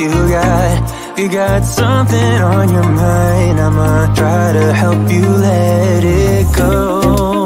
You got, you got something on your mind. I'ma try to help you let it go.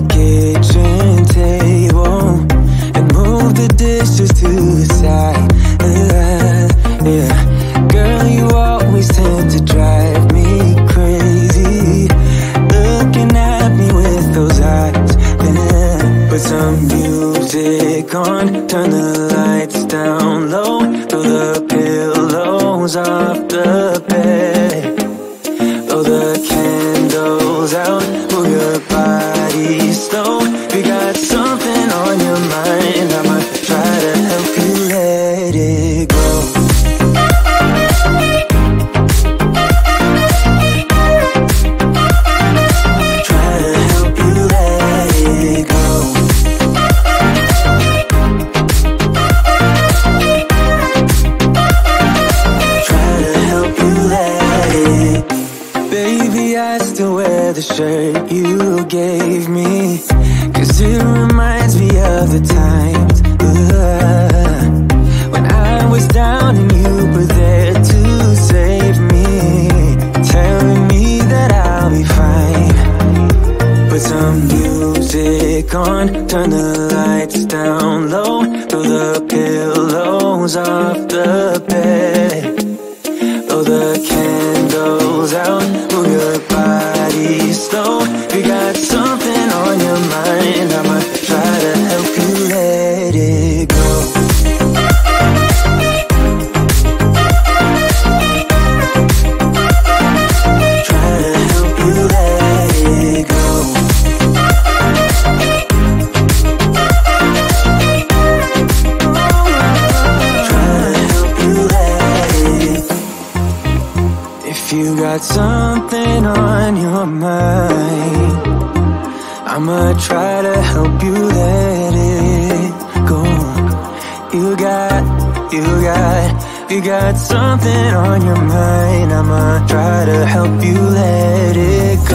the kitchen table and move the dishes to the side. Yeah, girl, you always tend to drive me crazy. Looking at me with those eyes. Yeah. Put some music on, turn the lights down low, throw the pillows off the bed, blow the candles out, move your body be slow. If you got something on your mind, I might try to the shirt you gave me. Cause it reminds me of the times uh, When I was down and you were there to save me. Telling me that I'll be fine. Put some music on, turn the lights down low Throw the pillows off the bed. Blow the candles out, move your body slow. You got something on your mind, try got something on your mind, I'ma try to help you let it go. You got, you got, you got something on your mind, I'ma try to help you let it